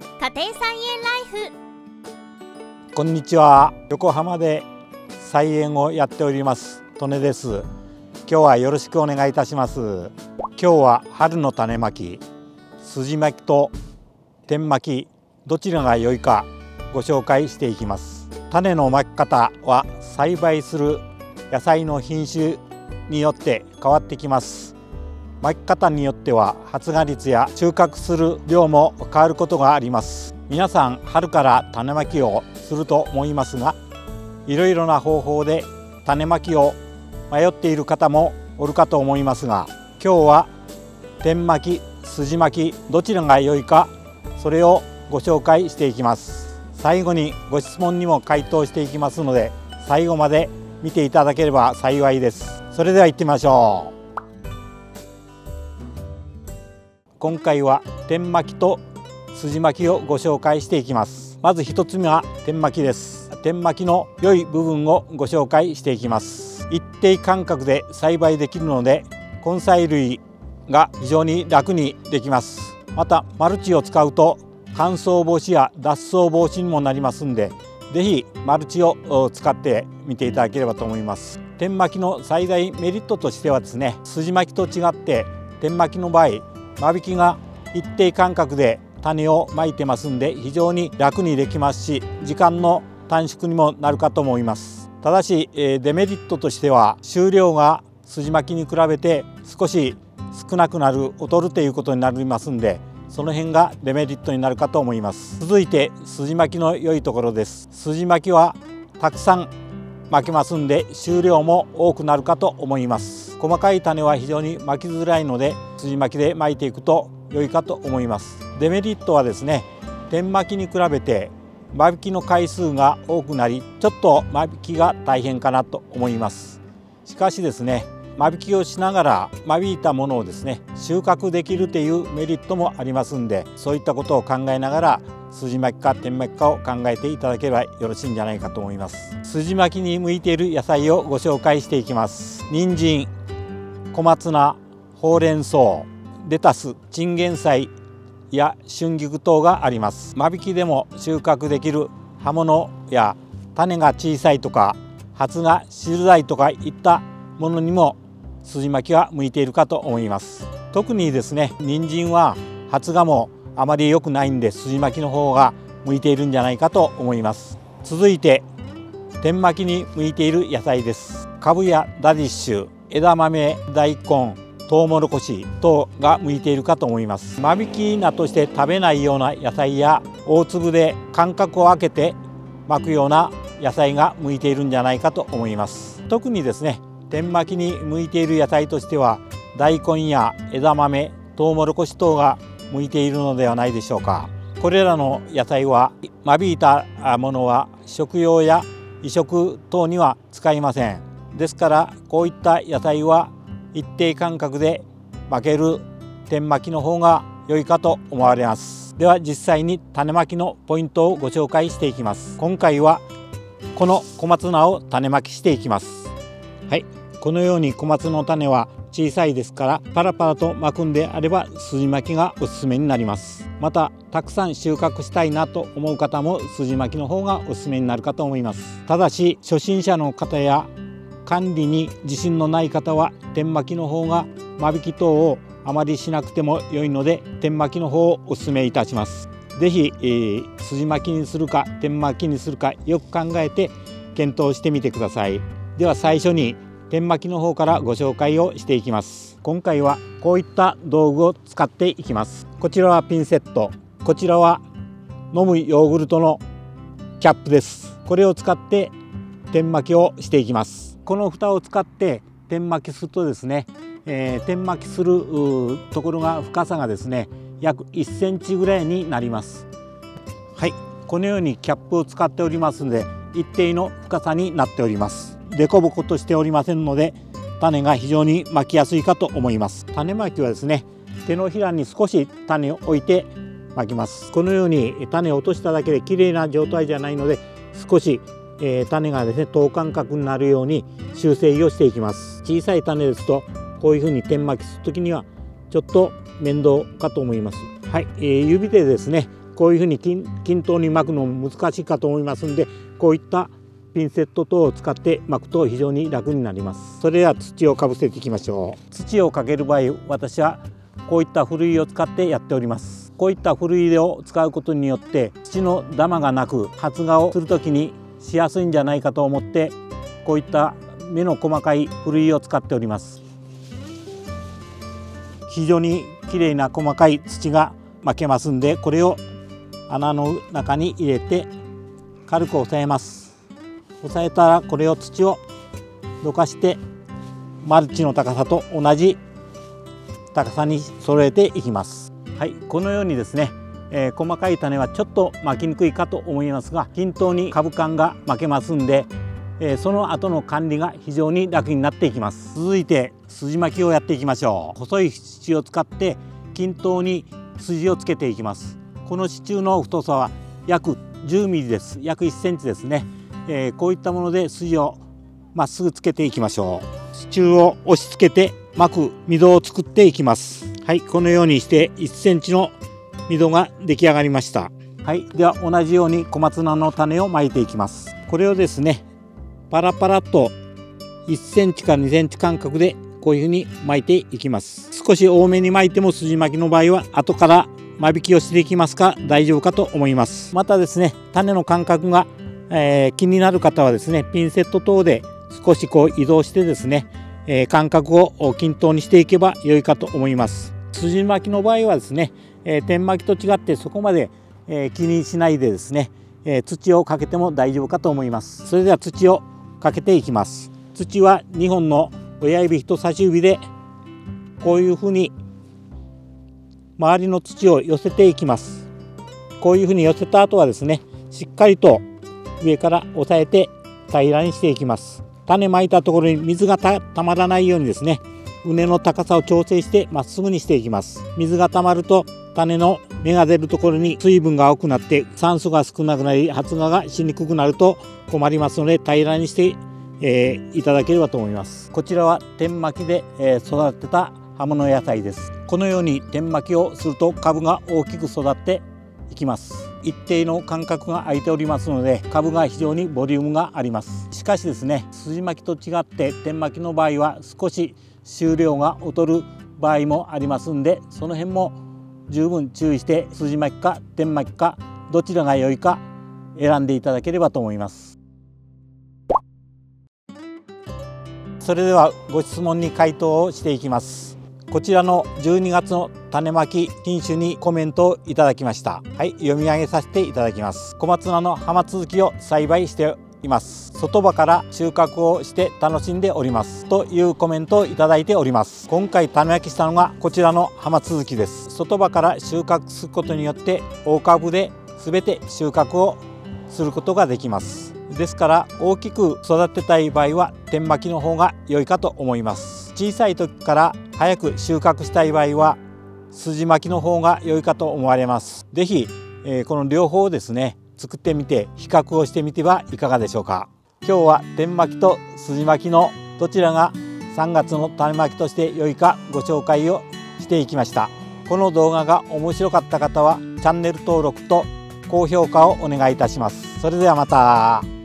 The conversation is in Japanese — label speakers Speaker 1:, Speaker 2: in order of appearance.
Speaker 1: 家庭菜園ライフ。
Speaker 2: こんにちは。横浜で菜園をやっております。利根です。今日はよろしくお願いいたします。今日は春の種まき筋まきと点まきどちらが良いかご紹介していきます。種のまき方は栽培する野菜の品種によって変わってきます。巻き方によっては発芽率や収穫する量も変わることがあります。皆さん春から種まきをすると思いますがいろいろな方法で種まきを迷っている方もおるかと思いますが今日は点まき筋まきどちらが良いかそれをご紹介していきます。最後にご質問にも回答していきますので最後まで見ていただければ幸いです。それでは行ってみましょう。今回は点巻きと筋巻きをご紹介していきます。まず一つ目は点巻きです。点巻きの良い部分をご紹介していきます。一定間隔で栽培できるので根菜類が非常に楽にできます。またマルチを使うと乾燥防止や脱走防止にもなりますんで是非マルチを使ってみていただければと思います。点巻きの最大メリットとしてはですね筋巻きと違って点巻きの場合間引きが一定間隔で種をまいてますんで非常に楽にできますし時間の短縮にもなるかと思います。ただしデメリットとしては収量が筋巻きに比べて少し少なくなる劣るということになりますんでその辺がデメリットになるかと思います。続いて筋巻きの良いところです。筋巻きはたくさん巻きますんで収量も多くなるかと思います。細かい種は非常に巻きづらいので筋巻きで巻いていくと良いかと思います。デメリットはですね点巻きに比べて間引きの回数が多くなりちょっと間引きが大変かなと思います。しかしですね間引きをしながら間引いたものをですね収穫できるというメリットもありますんでそういったことを考えながら筋巻きか点巻きかを考えていただければよろしいんじゃないかと思います。筋巻きに向いている野菜をご紹介していきます。人参小松菜ほうれん草レタスチンゲン菜や春菊等があります。間引きでも収穫できる葉物や種が小さいとか発芽しづらいとかいったものにも筋巻きは向いているかと思います。特にですね人参は発芽もあまり良くないんで筋巻きの方が向いているんじゃないかと思います。続いて点巻きに向いている野菜です。カブやダディッシュ枝豆大根トウモロコシ等が向いているかと思います。間引き菜として食べないような野菜や大粒で間隔を空けて巻くような野菜が向いているんじゃないかと思います。特にですね点巻きに向いている野菜としては大根や枝豆トウモロコシ等が向いているのではないでしょうか。これらの野菜は間引いたものは食用や移植等には使いません。ですからこういった野菜は一定間隔で巻ける点巻きの方が良いかと思われます。では実際に種まきのポイントをご紹介していきます。今回はこの小松菜を種まきしていきます。はい。このように小松の種は小さいですからパラパラと巻くんであれば筋巻きがおすすめになります。またたくさん収穫したいなと思う方も筋巻きの方がおすすめになるかと思います。ただし初心者の方や管理に自信のない方は点巻きの方が間引き等をあまりしなくても良いので点巻きの方をおすすめいたします。是非、えー、筋巻きにするか点巻きにするかよく考えて検討してみてください。では最初に点巻きの方からご紹介をしていきます。今回はこういった道具を使っていきます。こちらはピンセット。こちらは飲むヨーグルトのキャップです。これを使って点巻きをしていきます。この蓋を使って点巻きするとですね、えー、点巻きするところが深さがですね約1センチぐらいになります。はい。このようにキャップを使っておりますので一定の深さになっております。凸凹としておりませんので種が非常に巻きやすいかと思います。種まきはですね手のひらに少し種を置いて巻きます。このように種を落としただけで綺麗な状態じゃないので少し、えー、種がですね等間隔になるように修正をしていきます。小さい種ですとこういうふうに点巻きする時にはちょっと面倒かと思います。はい、えー、指でですねこういうふうに均等に巻くのも難しいかと思いますんでこういったピンセット等を使って巻くと非常に楽になります。それでは土をかぶせていきましょう。土をかける場合私はこういったふるいを使ってやっております。こういったふるいを使うことによって土のダマがなく発芽をする時にしやすいんじゃないかと思ってこういった目の細かいふるいを使っております。非常に綺麗な細かい土が巻けますんでこれを穴の中に入れて軽く押さえます。押さえたらこれを土をどかしてマルチの高さと同じ高さに揃えていきます。はいこのようにですね、えー、細かい種はちょっと巻きにくいかと思いますが均等に株間が巻けますんで、えー、その後の管理が非常に楽になっていきます。続いて筋巻きをやっていきましょう。細い土を使って均等に筋をつけていきます。この支柱の太さは約10ミリです。約1センチですね、えー、こういったもので筋をまっすぐつけていきましょう。支柱を押し付けて巻く溝を作っていきます。はいこのようにして1センチの溝が出来上がりました。はいでは同じように小松菜の種をまいていきます。これをですねパラパラと1センチから2センチ間隔でこういうふうに巻いていきます。少し多めに巻いても筋巻きの場合は後から間引きをしていきますか？大丈夫かと思います。またですね種の間隔が、えー、気になる方はですねピンセット等で少しこう移動してですねえー、間隔を均等にしていけば良いかと思います。筋巻きの場合はですね、えー、点巻きと違ってそこまで、えー、気にしないでですね、え土をかけても大丈夫かと思います。それでは土をかけていきます。土は2本の親指人差し指でこういうふうに周りの土を寄せていきます。こういうふうに寄せた後はですねしっかりと上から押さえて平らにしていきます。種まいたところに水がたまらないようにですね畝の高さを調整してまっすぐにしていきます。水がたまると種の芽が出るところに水分が多くなって酸素が少なくなり発芽がしにくくなると困りますので平らにして、えー、いただければと思います。こちらは天巻きで、えー、育てた葉物野菜です。このように天巻きをすると株が大きく育っていきます。一定の間隔が空いておりますので株が非常にボリュームがあります。しかしですね筋巻きと違って点巻きの場合は少し収量が劣る場合もありますんでその辺も十分注意して筋巻きか点巻きかどちらが良いか選んでいただければと思います。それではご質問に回答をしていきます。こちらの12月の種まき品種にコメントをいただきました。はい読み上げさせていただきます。小松菜の浜続きを栽培しています。外葉から収穫をして楽しんでおります。というコメントをいただいております。今回種まきしたのがこちらの浜続きです。外葉から収穫することによって大株で全て収穫をすることができます。ですから大きく育てたい場合は点まきの方が良いかと思います。小さい時から早く収穫したい場合は筋巻きの方が良いかと思われます。是非、えー、この両方をですね作ってみて比較をしてみてはいかがでしょうか。今日は点巻きと筋巻きのどちらが3月の種まきとして良いかご紹介をしていきました。この動画が面白かった方はチャンネル登録と高評価をお願いいたします。それではまた。